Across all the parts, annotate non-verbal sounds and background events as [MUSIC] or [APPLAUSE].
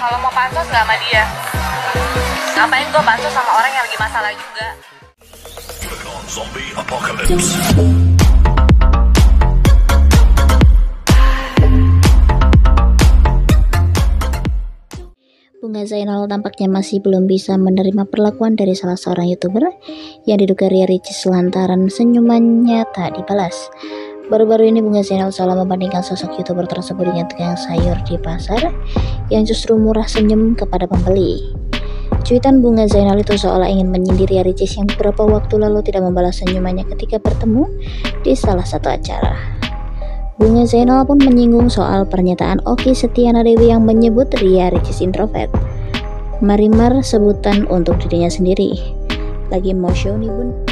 kalau mau pansos nggak sama dia. Ngapain gue pansos sama orang yang lagi masalah juga. Bunga Zainal tampaknya masih belum bisa menerima perlakuan dari salah seorang youtuber yang diduga Ria Ricis lantaran senyumannya tak dibalas. Baru-baru ini Bunga Zainal seolah membandingkan sosok youtuber tersebut dengan tukang sayur di pasar yang justru murah senyum kepada pembeli. Cuitan Bunga Zainal itu seolah ingin menyindir Ricis yang beberapa waktu lalu tidak membalas senyumannya ketika bertemu di salah satu acara. Bunga Zainal pun menyinggung soal pernyataan Oki Setiana Dewi yang menyebut Ria Ricis introvert. Marimar sebutan untuk dirinya sendiri. Lagi mau show nih bun.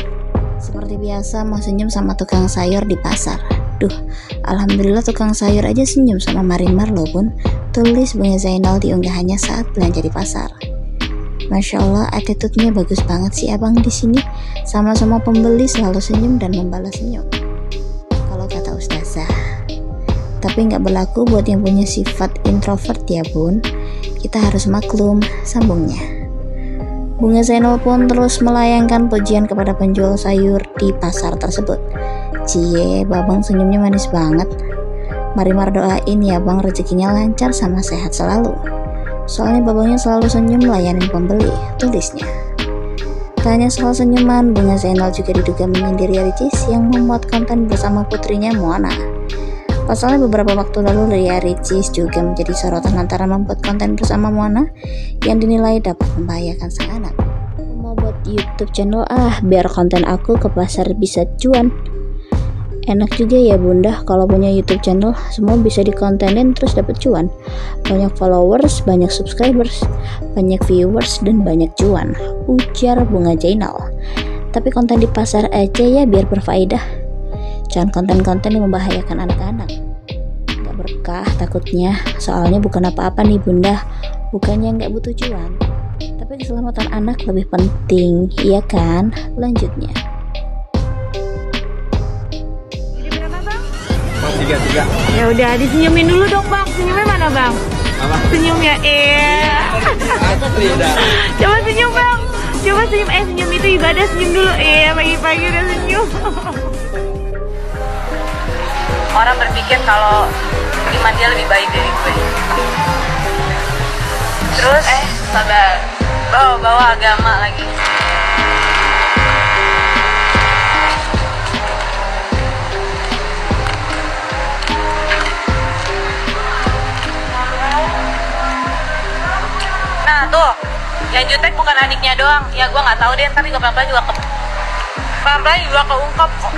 Seperti biasa mau senyum sama tukang sayur di pasar. Duh, alhamdulillah tukang sayur aja senyum sama Marimar loh bun. Tulis Bunga Zainal di unggahannya saat belanja di pasar. Masya Allah, attitude-nya bagus banget sih abang di sini. Sama-sama pembeli selalu senyum dan membalas senyum. Kalau kata Ustazah, tapi nggak berlaku buat yang punya sifat introvert ya bun kita harus maklum sambungnya Bunga Zainal pun terus melayangkan pujian kepada penjual sayur di pasar tersebut. Cie, babang senyumnya manis banget. Marimar doain ya bang. Rezekinya lancar sama sehat selalu. Soalnya babangnya selalu senyum melayanin pembeli, tulisnya. Tanya soal senyuman, Bunga Zainal juga diduga menyindir Ricis yang membuat konten bersama putrinya Moana. Pasalnya beberapa waktu lalu Ria Ricis juga menjadi sorotan lantaran membuat konten bersama Moana yang dinilai dapat membahayakan sang anak. Mau buat YouTube channel ah, biar konten aku ke pasar bisa cuan. Enak juga ya bunda kalau punya YouTube channel semua bisa dikontenin terus dapat cuan. Banyak followers, banyak subscribers, banyak viewers dan banyak cuan. Ujar Bunga Jainal. Tapi konten di pasar aja ya biar berfaedah jangan konten-konten yang membahayakan anak-anak. Nggak berkah takutnya. Soalnya bukan apa-apa nih bunda. Bukannya nggak butuh cuan. Tapi keselamatan anak lebih penting iya kan? Lanjutnya. Tiga tiga. Ya udah disenyumin dulu dong bang. Senyumnya mana bang? apa? Senyumnya eh. tidak Coba senyum bang. Coba senyum. Eh senyum itu ibadah senyum dulu. Eh pagi-pagi udah senyum. [LAUGHS] Orang berpikir kalau iman dia lebih baik dari gue. Terus eh sabar. Bawa-bawa agama lagi. Nah tuh, yang jutek bukan adiknya doang. Ya gue nggak tahu deh, ntar juga pelan-pelan juga ke pelan-pelan juga keungkap kok.